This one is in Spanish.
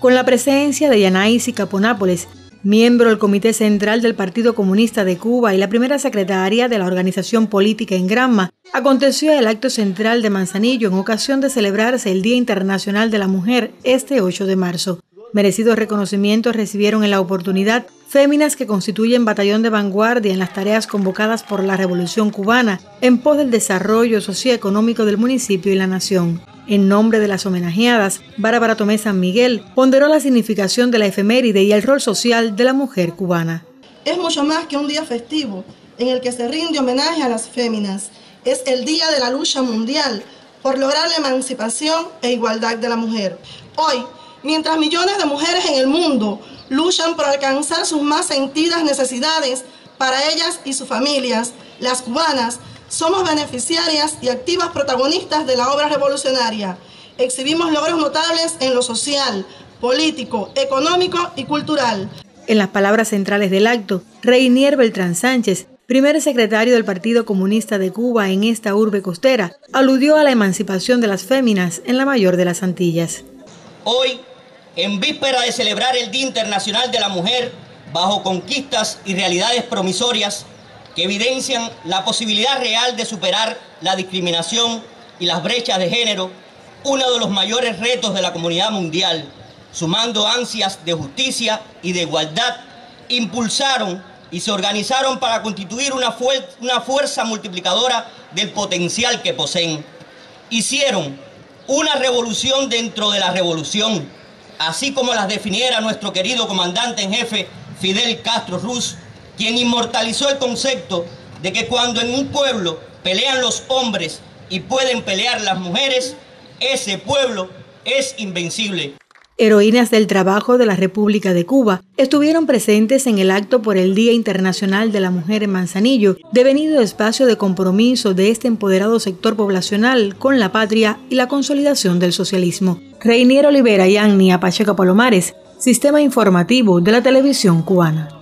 con la presencia de Yanaisi Caponápoles, miembro del Comité Central del Partido Comunista de Cuba y la primera secretaria de la organización política en Granma, aconteció el acto central de Manzanillo en ocasión de celebrarse el Día Internacional de la Mujer este 8 de marzo. Merecidos reconocimientos recibieron en la oportunidad féminas que constituyen batallón de vanguardia en las tareas convocadas por la Revolución cubana en pos del desarrollo socioeconómico del municipio y la nación. En nombre de las homenajeadas, Bárbara Tomé San Miguel ponderó la significación de la efeméride y el rol social de la mujer cubana. Es mucho más que un día festivo en el que se rinde homenaje a las féminas. Es el día de la lucha mundial por lograr la emancipación e igualdad de la mujer. Hoy, mientras millones de mujeres en el mundo luchan por alcanzar sus más sentidas necesidades para ellas y sus familias, las cubanas somos beneficiarias y activas protagonistas de la obra revolucionaria. Exhibimos logros notables en lo social, político, económico y cultural. En las palabras centrales del acto, Reinier Beltrán Sánchez, primer secretario del Partido Comunista de Cuba en esta urbe costera, aludió a la emancipación de las féminas en la mayor de las Antillas. Hoy en víspera de celebrar el Día Internacional de la Mujer, bajo conquistas y realidades promisorias que evidencian la posibilidad real de superar la discriminación y las brechas de género, uno de los mayores retos de la comunidad mundial, sumando ansias de justicia y de igualdad, impulsaron y se organizaron para constituir una, fuerza multiplicadora del potencial que poseen. Hicieron una revolución dentro de la revolución así como las definiera nuestro querido comandante en jefe Fidel Castro Ruz, quien inmortalizó el concepto de que cuando en un pueblo pelean los hombres y pueden pelear las mujeres, ese pueblo es invencible. Heroínas del trabajo de la República de Cuba estuvieron presentes en el acto por el Día Internacional de la Mujer en Manzanillo, devenido espacio de compromiso de este empoderado sector poblacional con la patria y la consolidación del socialismo. Reinier Olivera y Agnia Pacheco Palomares, Sistema Informativo de la Televisión Cubana.